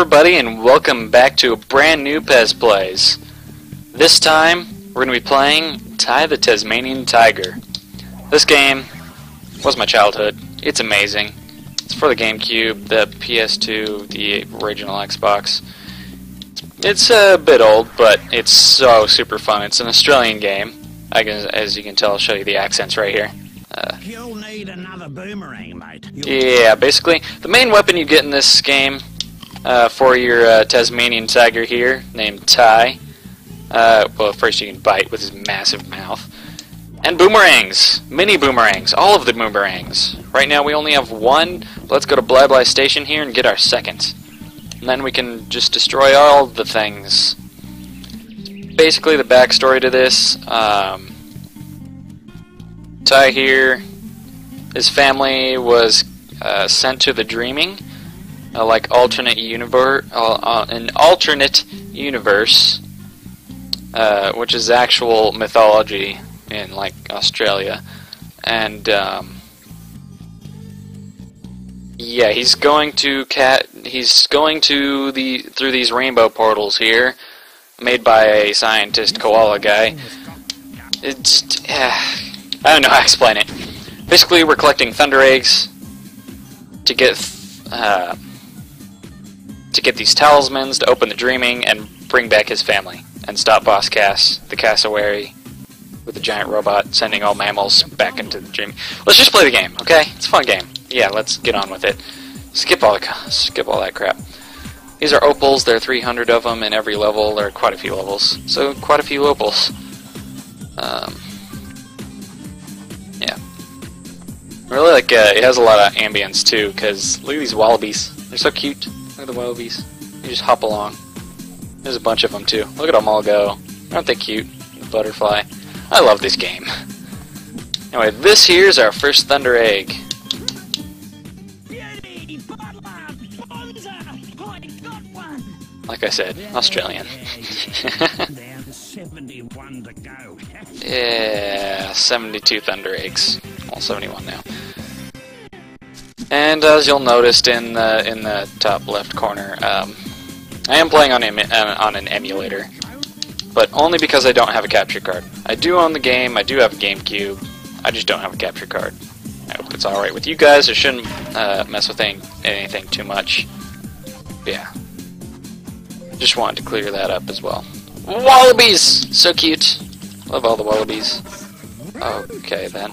Everybody and welcome back to a brand new Pezz Plays. This time we're going to be playing Ty the Tasmanian Tiger. This game was my childhood. It's amazing. It's for the GameCube, the PS2, the original Xbox. It's a bit old, but it's so super fun. It's an Australian game. I can, as you can tell, I'll show you the accents right here. Uh, You'll need another boomerang, mate. You'll- yeah, basically, the main weapon you get in this game uh, for your uh, Tasmanian tiger here, named Ty. Uh, well, first you can bite with his massive mouth. And boomerangs! Mini boomerangs! All of the boomerangs! Right now we only have one. Let's go to Blah Station here and get our second. And then we can just destroy all the things. Basically, the backstory to this um, Ty here, his family was uh, sent to the Dreaming, uh, like alternate universe, uh, uh, an alternate universe, uh, which is actual mythology in like Australia, and um, yeah, he's going to cat. He's going to the through these rainbow portals here, made by a scientist koala guy. It's I don't know how to explain it. Basically, we're collecting thunder eggs to get uh, to get these talismans to open the dreaming and bring back his family and stop Boss Cass, the cassowary, with the giant robot sending all mammals back into the dream. Let's just play the game, okay? It's a fun game. Yeah, let's get on with it. Skip all the skip all that crap. These are opals. There are 300 of them in every level. There are quite a few levels, so quite a few opals. Um, yeah. Really like uh, it has a lot of ambience too, because look at these wallabies. They're so cute. Look at the wallabies. You just hop along. There's a bunch of them too. Look at them all go. Aren't they cute? The butterfly. I love this game. Anyway, this here's our first Thunder Egg. Like I said, Australian. Down to 71 to go. yeah, 72 Thunder Eggs. Well, 71 now. And as you'll notice in the in the top left corner, um, I am playing on, emu- uh, on an emulator, but only because I don't have a capture card. I do own the game. I do have a GameCube. I just don't have a capture card. I hope it's all right with you guys. I shouldn't uh, mess with any, anything too much. Yeah. Just wanted to clear that up as well. Wallabies! So cute. Love all the wallabies. Okay then.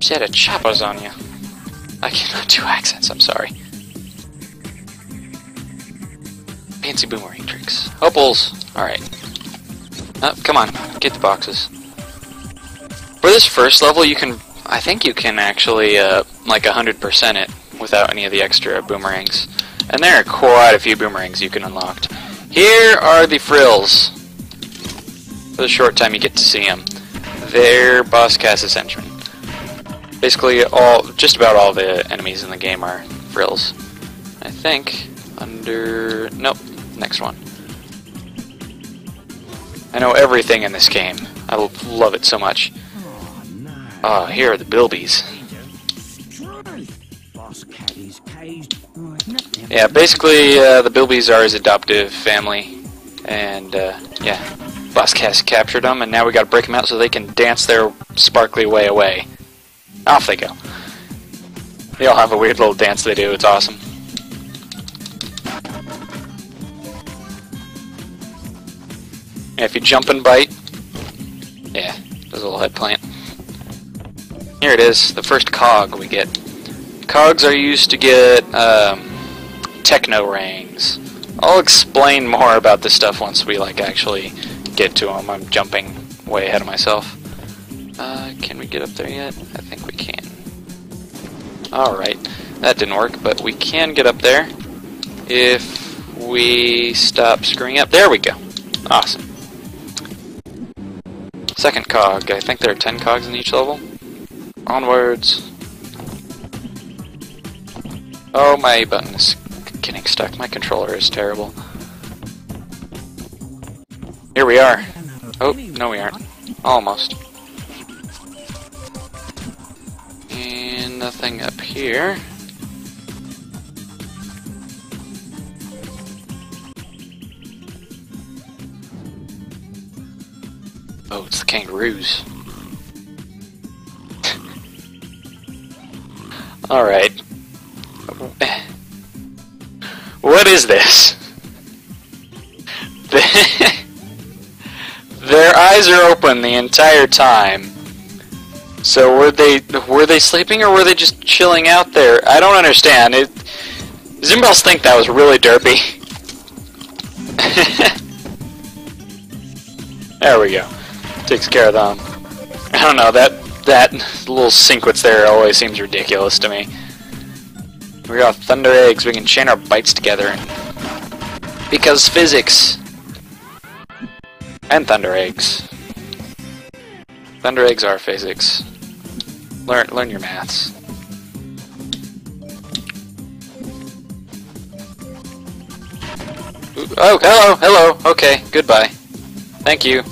You've got a choppers on you. I cannot do accents, I'm sorry. Fancy boomerang tricks. Opals! Alright. Uh, come on, get the boxes. For this first level, you can. I think you can actually, uh, like 100% it without any of the extra boomerangs. And there are quite a few boomerangs you can unlock. Here are the frills. For the short time you get to see them. They're Boss Cass's henchmen. Basically, all just about all the enemies in the game are frills. I think under nope, next one. I know everything in this game. I love it so much. Oh. Ah, here are the bilbies. Yeah, basically uh, the bilbies are his adoptive family, and uh, yeah, Boss Cass captured them, and now we got to break them out so they can dance their sparkly way away. Off they go. They all have a weird little dance they do. It's awesome. If you jump and bite, yeah, there's a little head plant. Here it is, the first cog we get. Cogs are used to get um, techno rings. I'll explain more about this stuff once we like actually get to them. I'm jumping way ahead of myself. Uh, can we get up there yet? I think we can. Alright, that didn't work, but we can get up there if we stop screwing up. There we go. Awesome. Second cog. I think there are 10 cogs in each level. Onwards. Oh, my button is getting stuck. My controller is terrible. Here we are. Oh, no we aren't. Almost. nothing up here. Oh, it's the kangaroos. Alright. What is this? Their eyes are open the entire time. So were they were they sleeping or were they just chilling out there? I don't understand. It Zimbels think that was really derpy. there we go. Takes care of them. I don't know, that that little sequence there always seems ridiculous to me. We got thunder eggs, we can chain our bites together because physics and thunder eggs. Thunder eggs are physics. Learn learn your maths. Oh, hello, hello. Okay, goodbye. Thank you.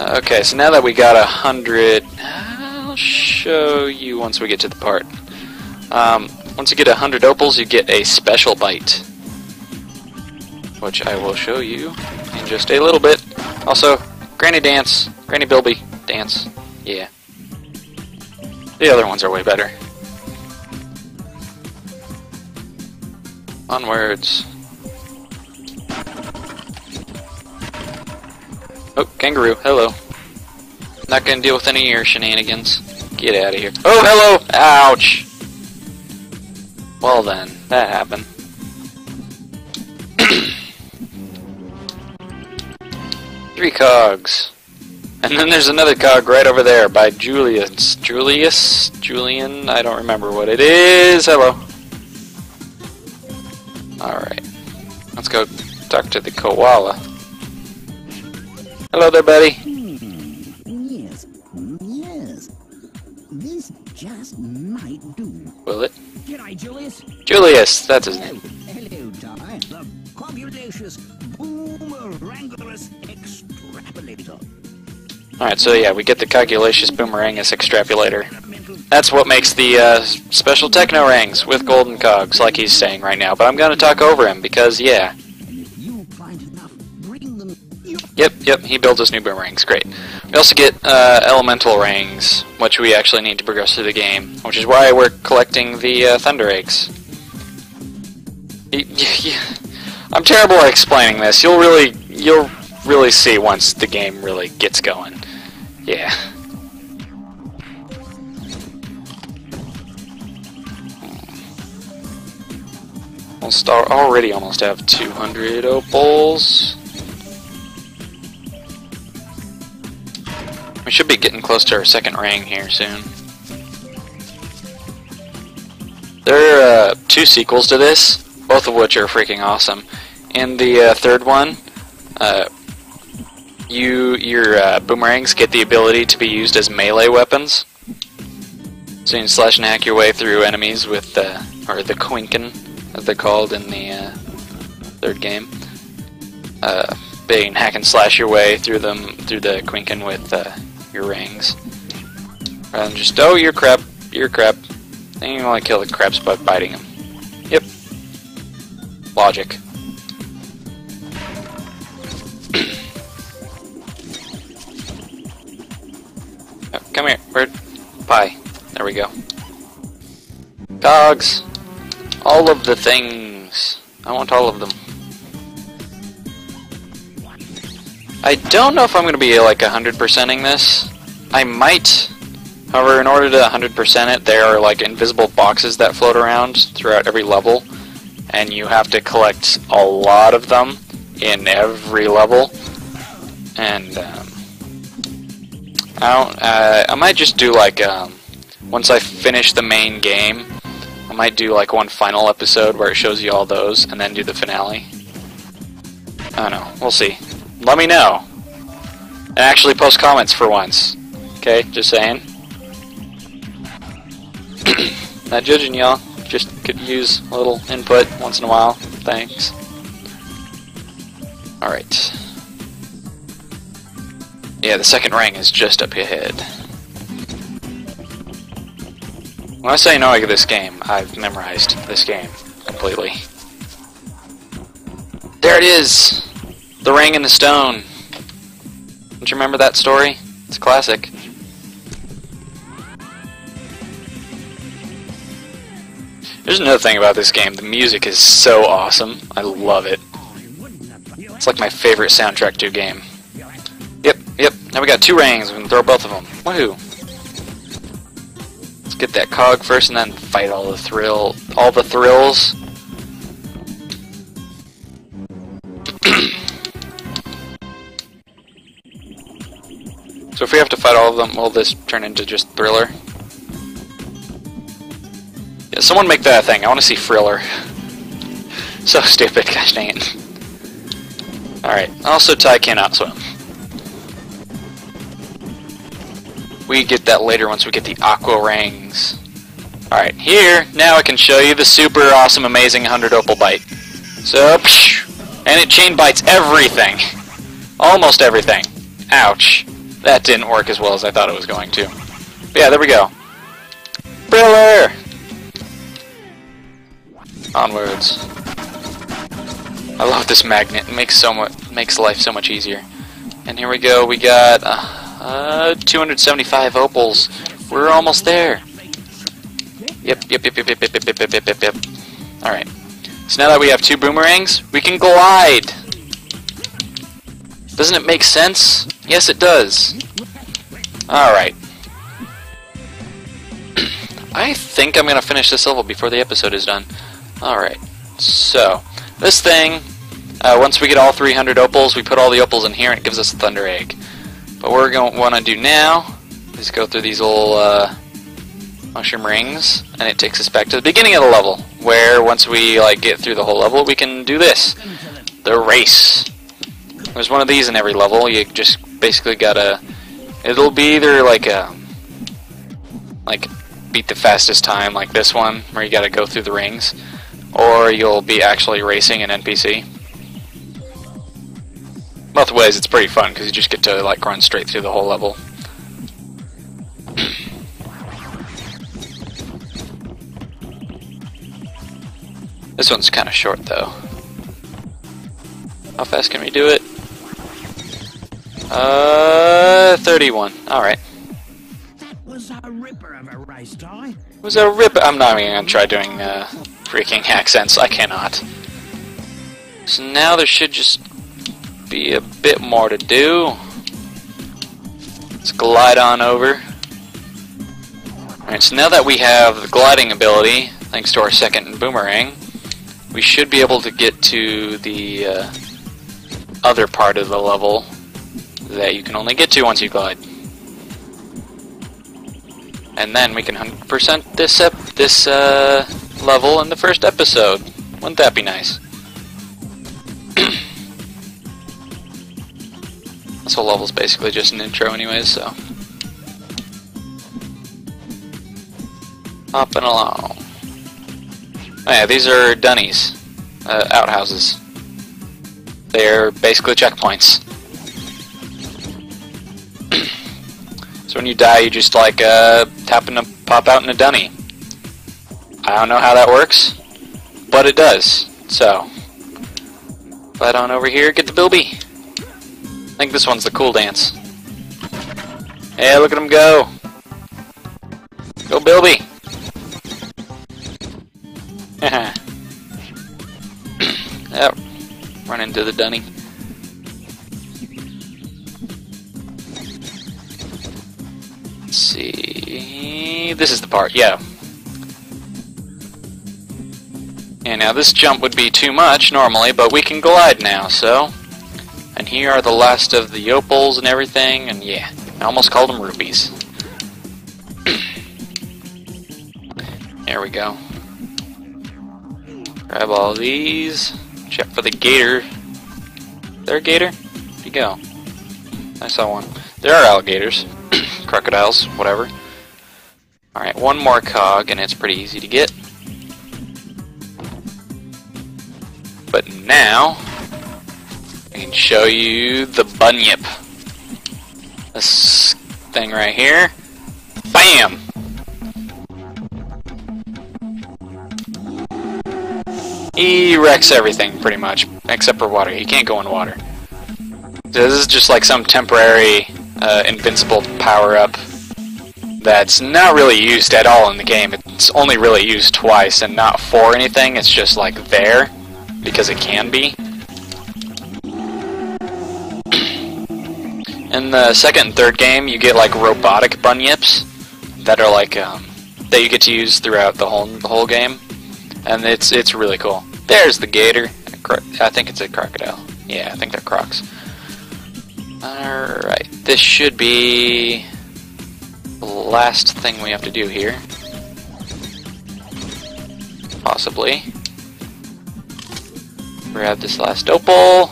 Okay, so now that we got a hundred, I'll show you once we get to the part. Um, once you get a hundred opals, you get a special bite, which I will show you in just a little bit. Also, Granny Dance, Granny Bilby Dance, yeah. The other ones are way better. Onwards. Oh, kangaroo, hello. Not gonna deal with any of your shenanigans. Get out of here. Oh, hello! Ouch! Well then, that happened. Three cogs. And then there's another cog right over there by Julius. Julius? Julian? I don't remember what it is. Hello. Alright. Let's go talk to the koala. Hello there, buddy. Yes, yes. This just might do. Will it? G'day, Julius. Julius, that's his name. Alright, so yeah, we get the Cogulacious Boomerangerous Extrapolator. That's what makes the uh, special techno rings with golden cogs, like he's saying right now. But I'm gonna talk over him because, yeah. Yep, yep, he builds us new boomerangs. Great. We also get uh, elemental rings, which we actually need to progress through the game, which is why we're collecting the uh, thunder eggs. I'm terrible at explaining this. You'll really, you'll really see once the game really gets going. Yeah. We'll start already almost have 200 opals. We should be getting close to our second ring here soon. There are uh, two sequels to this, both of which are freaking awesome. In the uh, third one, uh, you your uh, boomerangs get the ability to be used as melee weapons. So you can slash and hack your way through enemies with the or the quinkan, as they're called in the uh, third game. Uh, they hack and slash your way through them through the quinkan with uh, your rings. Rather than just oh you're crap, you're crap. Then you only kill the craps by biting them. Yep. Logic. Come here, bird. Pie. There we go. Dogs! All of the things. I want all of them. I don't know if I'm going to be like 100%ing this. I might. However, in order to 100% it, there are like invisible boxes that float around throughout every level. And you have to collect a lot of them in every level. And, um, I don't, uh, I might just do like, um, once I finish the main game, I might do like one final episode where it shows you all those, and then do the finale. I don't know. We'll see. Let me know. And actually post comments for once. Okay, just saying. Not judging y'all. Just could use a little input once in a while. Thanks. Alright. Yeah, the second ring is just up ahead. When I say get this game, I've memorized this game completely. There it is! The ring and the stone. Don't you remember that story? It's classic. There's another thing about this game. The music is so awesome. I love it. It's like my favorite soundtrack to a game. Now we got two rings. We can throw both of them. Woohoo! Let's get that cog first, and then fight all the thrill, all the thrills. so if we have to fight all of them, will this turn into just thriller? Yeah, someone make that a thing. I want to see thriller. so stupid. Gosh dang it. Alright, also Ty cannot swim. We get that later once we get the aqua rings. Alright, here, now I can show you the super awesome amazing 100 opal bite. So, psh, and it chain bites everything. Almost everything. Ouch. That didn't work as well as I thought it was going to. But yeah, there we go. Briller! Onwards. I love this magnet. It makes so much makes life so much easier. And here we go. We got uh, uh, 275 opals. We're almost there. Yep, yep, yep, yep, yep, yep, yep, yep, yep, yep, yep. All right. So now that we have two boomerangs, we can glide. Doesn't it make sense? Yes, it does. All right. I think I'm gonna finish this level before the episode is done. All right. So. This thing, uh, once we get all 300 opals, we put all the opals in here and it gives us a thunder egg. But what we're going to want to do now is go through these little uh, mushroom rings, and it takes us back to the beginning of the level, where once we like get through the whole level, we can do this, the race. There's one of these in every level. You just basically gotta. It'll be either like a like beat the fastest time, like this one, where you gotta go through the rings or you'll be actually racing an NPC. Both ways, it's pretty fun because you just get to like run straight through the whole level. this one's kind of short though. How fast can we do it? Uh, 31. All right. Was a ripper of a race. Was a rip. I'm not even gonna try doing uh, freaking accents. I cannot. So now there should just be a bit more to do. Let's glide on over. Alright, so now that we have the gliding ability, thanks to our second boomerang, we should be able to get to the uh, other part of the level that you can only get to once you glide. And then we can 100% this this uh, level in the first episode. Wouldn't that be nice? This whole level's basically just an intro anyways, so... Hopping along. Oh yeah, these are dunnies. Uh, outhouses. They're basically checkpoints. so when you die, you just like uh, happen to pop out in a dunny. I don't know how that works, but it does. So, glide on over here, get the Bilby. I think this one's the cool dance. Hey, look at him go. Go Bilby. yep. Run into the dunny. Let's see. This is the part, yeah. And now this jump would be too much normally, but we can glide now, so. And here are the last of the opals and everything, and yeah, I almost called them rupees. there we go. Grab all these. Check for the gator. There gator? You go? I saw one. There are alligators. Crocodiles, whatever. Alright, one more cog, and it's pretty easy to get. But now, can show you the bunyip. This thing right here. BAM! He wrecks everything, pretty much, except for water. He can't go in water. This is just like some temporary uh, invincible power-up that's not really used at all in the game. It's only really used twice and not for anything. It's just like there because it can be. In the second and third game, you get like robotic bunyips that are like um, that you get to use throughout the whole the whole game, and it's it's really cool. There's the gator. I think it's a crocodile. Yeah, I think they're crocs. Alright, this should be the last thing we have to do here. Possibly. Grab this last opal.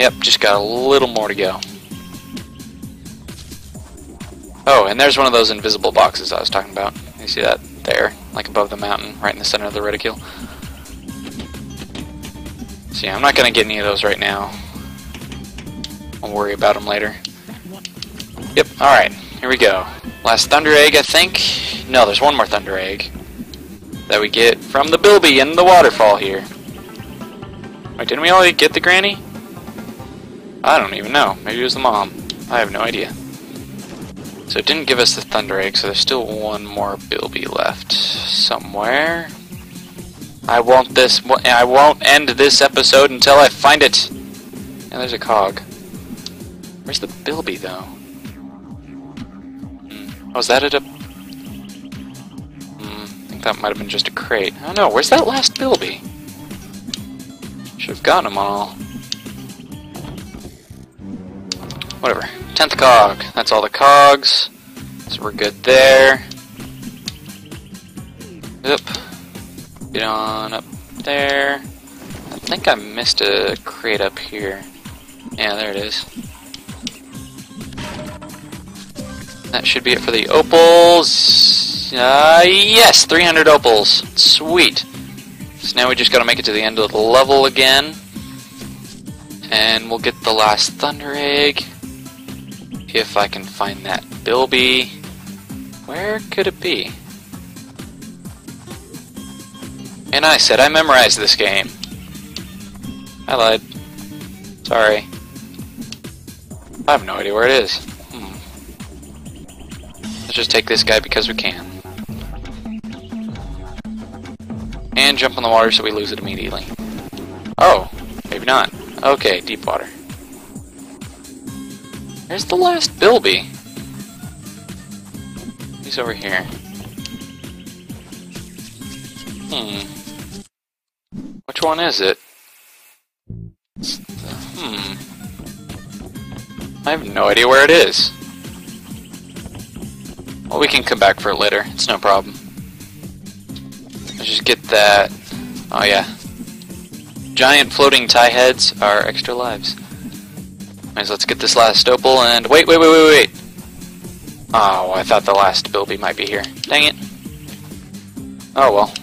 Yep, just got a little more to go. Oh, and there's one of those invisible boxes I was talking about. You see that there, like above the mountain, right in the center of the reticule. Yeah, I'm not going to get any of those right now. I'll worry about them later. Yep, alright, here we go. Last Thunder Egg, I think. No, there's one more Thunder Egg that we get from the Bilby in the waterfall here. Wait, didn't we already get the Granny? I don't even know. Maybe it was the mom. I have no idea. So it didn't give us the Thunder Egg, so there's still one more Bilby left somewhere. I won't this. I won't end this episode until I find it. And there's a cog. Where's the Bilby though? Hmm. That it? A... Hmm. I think that might have been just a crate. I don't know. Where's that last Bilby? Should have gotten them all. Whatever. Tenth cog. That's all the cogs. So we're good there. Yep. Get on up there. I think I missed a crate up here. Yeah, there it is. That should be it for the opals. Uh, yes, 300 opals. Sweet. So now we just gotta make it to the end of the level again. And we'll get the last Thunder Egg. If I can find that Bilby. Where could it be? And I said I memorized this game. I lied. Sorry. I have no idea where it is. Hmm. Let's just take this guy because we can. And jump in the water so we lose it immediately. Oh, maybe not. Okay, deep water. There's the last Bilby. He's over here. Hmm. Which one is it? Hmm. I have no idea where it is. Well, we can come back for it later. It's no problem. Let's just get that. Oh, yeah. Giant floating Ty heads are extra lives. Let's get this last opal and... Wait, wait, wait, wait, wait! Oh, I thought the last Bilby might be here. Dang it. Oh, well.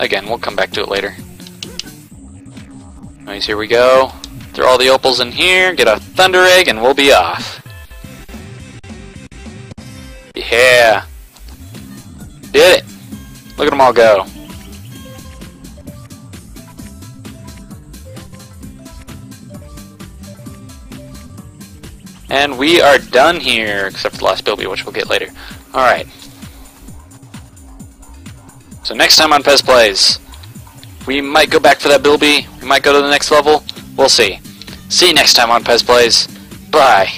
Again, we'll come back to it later. Anyways, here we go. Throw all the opals in here, get a Thunder Egg, and we'll be off. Yeah. Did it. Look at them all go. And we are done here, except for the last Bilby, which we'll get later. Alright. So next time on Pezz Plays, we might go back for that Bilby, we might go to the next level, we'll see. See you next time on Pezz Plays. Bye.